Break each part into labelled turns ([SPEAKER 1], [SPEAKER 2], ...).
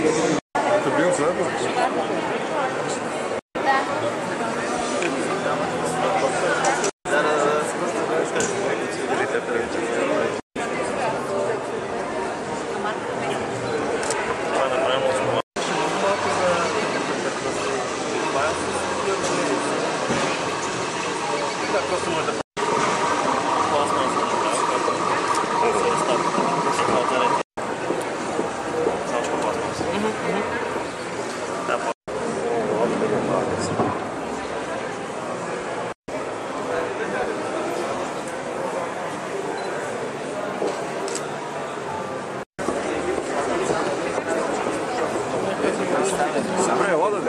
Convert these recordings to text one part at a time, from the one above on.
[SPEAKER 1] Ты блин, Просто можно Добре, вода.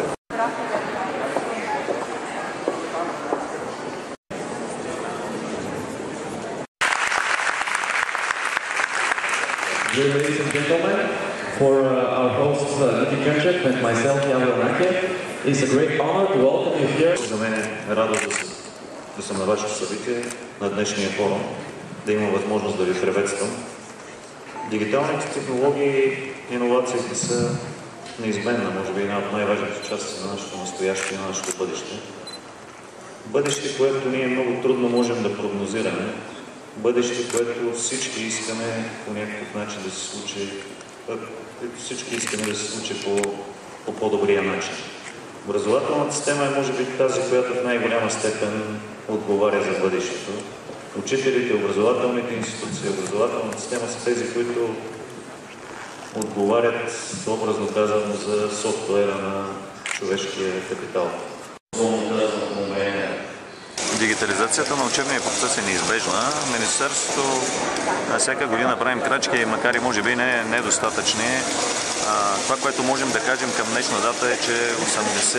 [SPEAKER 1] Dear ladies and gentlemen, for uh, our hosts uh, Niki Kremchek and myself, Jan Ronake, it's a great honor to welcome you here.
[SPEAKER 2] За мен е радост да, да съм на вашето събитие на днешния форум, да имам възможност да ви приветствам. Дигиталните технологии, иновациите са неизменна, може би една от най-важните части на нашето настояще и на нашето бъдеще. Бъдеще, което ние много трудно можем да прогнозираме. Бъдеще, което всички искаме по някакъв начин да се случи, всички искаме да се случи по, по по-добрия начин. Образователната система е може би тази, която в най-голяма степен отговаря за бъдещето. Учителите, образователните институции, образователната система са тези, които отговарят, образно казано, за софтуера на човешкия капитал.
[SPEAKER 3] Дигитализацията на учебния процес е неизбежна. Министерството всяка година правим крачки, макар и може би не недостатъчни. Това, което можем да кажем към днешна дата е, че 80,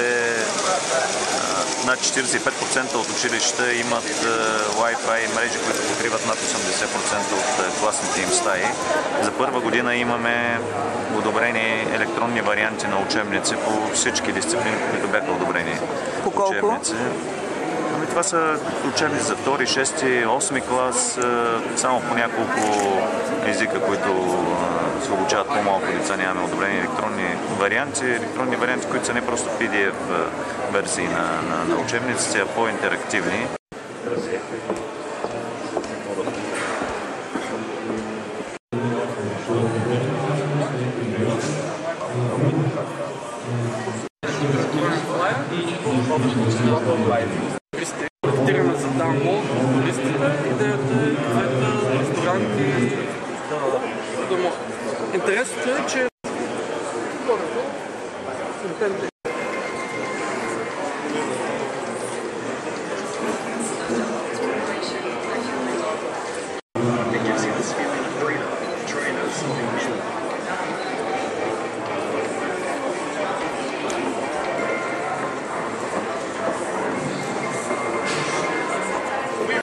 [SPEAKER 3] а, над 45% от училища имат а, Wi-Fi мрежи, които покриват над 80% от класните им стаи. За първа година имаме одобрени електронни варианти на учебници по всички дисциплини, които бяха одобрени.
[SPEAKER 4] По колко?
[SPEAKER 3] Учебници. Ами това са учебници за 2, 6, 8 клас, е, само по няколко езика, които е, се обучават по-малко деца. Нямаме одобрени електронни варианти. Електронни варианти, които са не просто PDF е, версии на, на, на учебниците, а по-интерактивни.
[SPEAKER 5] Тираме за даунлоад на листите. Идеята е двете ресторанти да могат. Интересното е, че